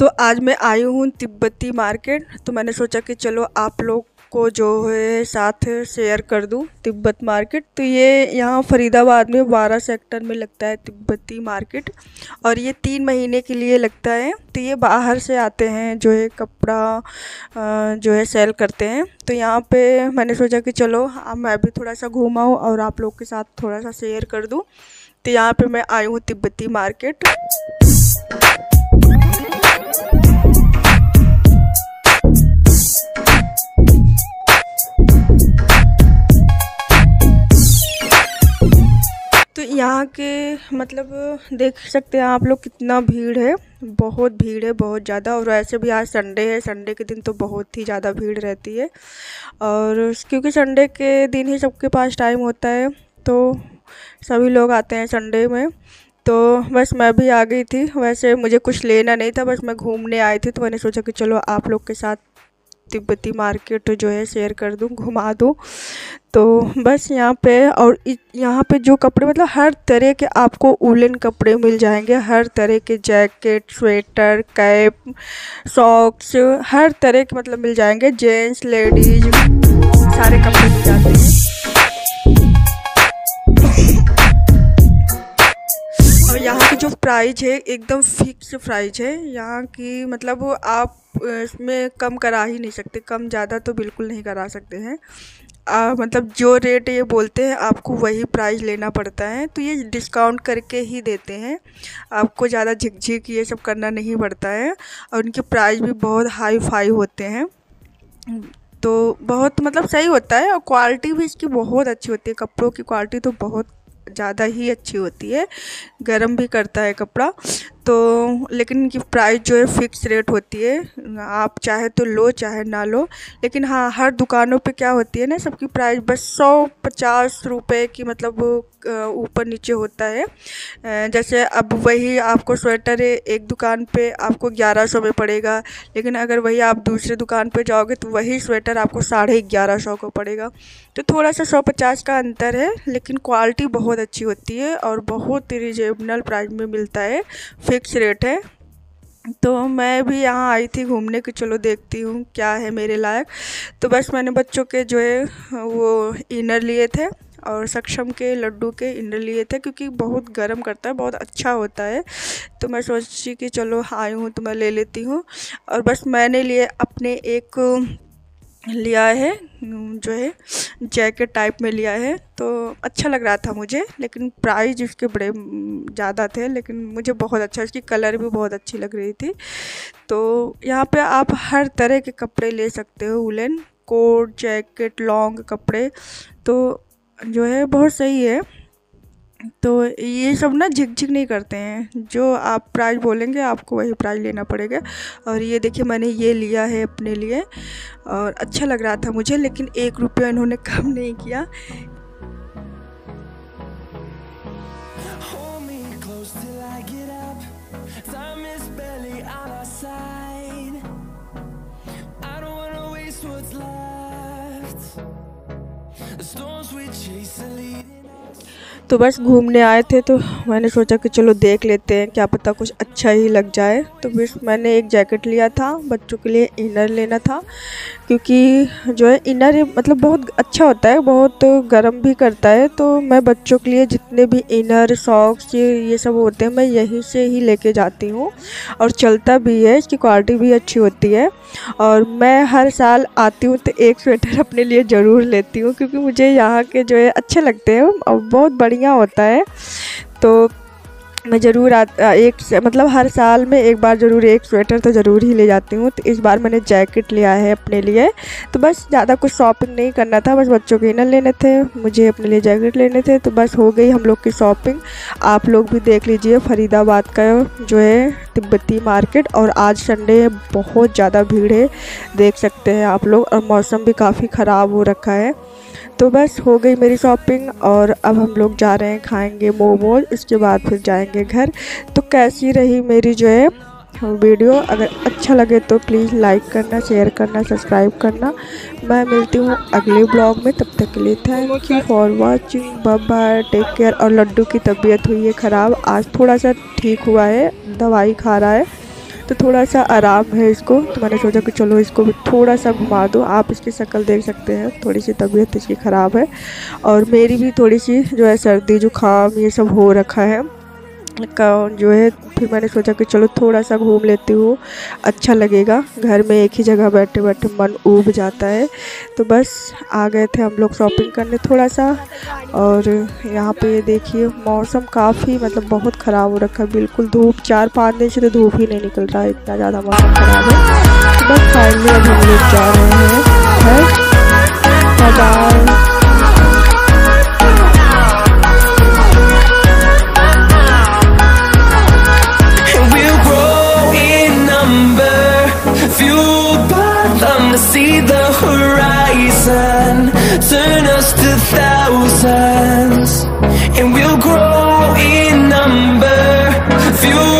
तो आज मैं आई हूँ तिब्बती मार्केट। तो मैंने सोचा कि चलो आप लोग को जो है साथ शेयर कर दूँ तिब्बत मार्केट। तो ये यहाँ फरीदाबाद में बारह सेक्टर में लगता है तिब्बती मार्केट। और ये तीन महीने के लिए लगता है। तो ये बाहर से आते हैं, जो है कपड़ा जो है सेल करते हैं। तो यहाँ पे मैंने सोचा कि चलो मैं भी थोड़ा सा घूमाऊँ और आप लोग के साथ थोड़ा सा शेयर कर दूँ। तो यहाँ पे मैं आई हूँ तिब्बती मार्केट। के मतलब देख सकते हैं आप लोग कितना भीड़ है। बहुत भीड़ है, बहुत ज़्यादा और वैसे भी आज संडे है। संडे के दिन तो बहुत ही ज़्यादा भीड़ रहती है। और क्योंकि संडे के दिन ही सबके पास टाइम होता है तो सभी लोग आते हैं संडे में। तो बस मैं भी आ गई थी। वैसे मुझे कुछ लेना नहीं था, बस मैं घूमने आई थी तो मैंने सोचा कि चलो आप लोग के साथ तिब्बती मार्केट जो है शेयर कर दूँ, घुमा दूँ। तो बस यहाँ पे और यहाँ पे जो कपड़े मतलब हर तरह के आपको उलन कपड़े मिल जाएँगे। हर तरह के जैकेट स्वेटर कैप सॉक्स हर तरह के मतलब मिल जाएँगे। जेंट्स लेडीज़ सारे कपड़े मिल जाते यहाँ की जो प्राइस है एकदम फिक्स प्राइस है। यहाँ की मतलब आप इसमें कम करा ही नहीं सकते कम ज़्यादा तो बिल्कुल नहीं करा सकते हैं। आ, मतलब जो रेट ये बोलते हैं आपको वही प्राइस लेना पड़ता है। तो ये डिस्काउंट करके ही देते हैं। आपको ज़्यादा झिकझिक ये सब करना नहीं पड़ता है और उनके प्राइस भी बहुत हाई फाई होते हैं। तो बहुत मतलब सही होता है और क्वालिटी भी इसकी बहुत अच्छी होती है। कपड़ों की क्वालिटी तो बहुत ज़्यादा ही अच्छी होती है। गर्म भी करता है कपड़ा। तो लेकिन इनकी प्राइस जो है फ़िक्स रेट होती है। आप चाहे तो लो, चाहे ना लो। लेकिन हाँ हर दुकानों पे क्या होती है ना, सबकी प्राइस बस सौ पचास रुपये की मतलब ऊपर नीचे होता है। जैसे अब वही आपको स्वेटर एक दुकान पे आपको ग्यारह सौ में पड़ेगा, लेकिन अगर वही आप दूसरे दुकान पे जाओगे तो वही स्वेटर आपको साढ़े ग्यारह सौ को पड़ेगा। तो थोड़ा सा सौ पचास का अंतर है, लेकिन क्वालिटी बहुत अच्छी होती है और बहुत रिजनेबल प्राइस में मिलता है, फिक्स रेट है। तो मैं भी यहाँ आई थी घूमने की चलो देखती हूँ क्या है मेरे लायक। तो बस मैंने बच्चों के जो है वो इनर लिए थे। और सक्षम के लड्डू के इनर लिए थे, क्योंकि बहुत गर्म करता है, बहुत अच्छा होता है। तो मैं सोची कि चलो, आई हूँ तो मैं ले लेती हूँ। और बस मैंने लिए अपने एक लिया है, जो है, जैकेट टाइप में लिया है। तो अच्छा लग रहा था मुझे, लेकिन प्राइस इसके बड़े ज़्यादा थे, लेकिन मुझे बहुत अच्छा इसकी कलर भी बहुत अच्छी लग रही थी। तो यहाँ पे आप हर तरह के कपड़े ले सकते हो उलन कोट, जैकेट, लॉन्ग कपड़े। तो जो है, बहुत सही है। तो ये सब ना झिक झिक नहीं करते हैं। जो आप प्राइस बोलेंगे, आपको वही प्राइस लेना पड़ेगा। और ये देखिए, मैंने ये लिया है अपने लिए। और अच्छा लग रहा था मुझे, लेकिन एक रुपया इन्होंने कम नहीं किया। The storms we chase are leading तो बस घूमने आए थे तो मैंने सोचा कि चलो देख लेते हैं, क्या पता कुछ अच्छा ही लग जाए। तो फिर मैंने एक जैकेट लिया था, बच्चों के लिए इनर लेना था, क्योंकि जो है इनर मतलब बहुत अच्छा होता है, बहुत गर्म भी करता है। तो मैं बच्चों के लिए जितने भी इनर, सॉक्स, ये ये सब होते हैं, मैं यहीं से ही लेके जाती हूँ। और चलता भी है, इसकी क्वालिटी भी अच्छी होती है। और मैं हर साल आती हूँ तो एक स्वेटर अपने लिए ज़रूर लेती हूँ, क्योंकि मुझे यहाँ के जो है अच्छे लगते हैं, और बहुत बढ़िया होता है। तो मैं ज़रूर एक मतलब हर साल में एक बार ज़रूर एक स्वेटर तो ज़रूर ही ले जाती हूँ। तो इस बार मैंने जैकेट लिया है अपने लिए। तो बस ज़्यादा कुछ शॉपिंग नहीं करना था, बस बच्चों के इनर लेने थे, मुझे अपने लिए जैकेट लेने थे। तो बस हो गई हम लोग की शॉपिंग आप लोग भी देख लीजिए फरीदाबाद का जो है तिब्बती मार्केट और आज संडे बहुत ज़्यादा भीड़ है। देख सकते हैं आप लोग, और मौसम भी काफ़ी ख़राब हो रखा है। तो बस हो गई मेरी शॉपिंग और अब हम लोग जा रहे हैं खाएँगे मोमोज, इसके बाद फिर जाएँगे घर। तो कैसी रही मेरी जो है वीडियो? अगर अच्छा लगे तो प्लीज़ लाइक करना, शेयर करना, सब्सक्राइब करना। मैं मिलती हूँ अगले ब्लॉग में, तब तक के लिए thank you for watching bye take care और लड्डू की तबीयत हुई है ख़राब, आज थोड़ा सा ठीक हुआ है, दवाई खा रहा है। तो थोड़ा सा आराम है इसको। तो मैंने सोचा कि चलो इसको भी थोड़ा सा घुमा दो। आप इसकी शक्ल देख सकते हैं। थोड़ी सी तबीयत इसकी ख़राब है। और मेरी भी थोड़ी सी जो है सर्दी, जुकाम ये सब हो रखा है। का जो है, फिर मैंने सोचा कि चलो थोड़ा सा घूम लेती हूँ। अच्छा लगेगा, घर में एक ही जगह बैठे बैठे मन ऊब जाता है। तो बस, आ गए थे हम लोग शॉपिंग करने थोड़ा सा और यहाँ पे देखिए, मौसम काफ़ी मतलब बहुत ख़राब हो रखा है, बिल्कुल धूप चार पाँच दिन से तो धूप ही नहीं निकल रहा है, इतना ज़्यादा मौसम ख़राब है। तो बस फाइनली अब हम लोग जा रहे हैं will grow in number. Few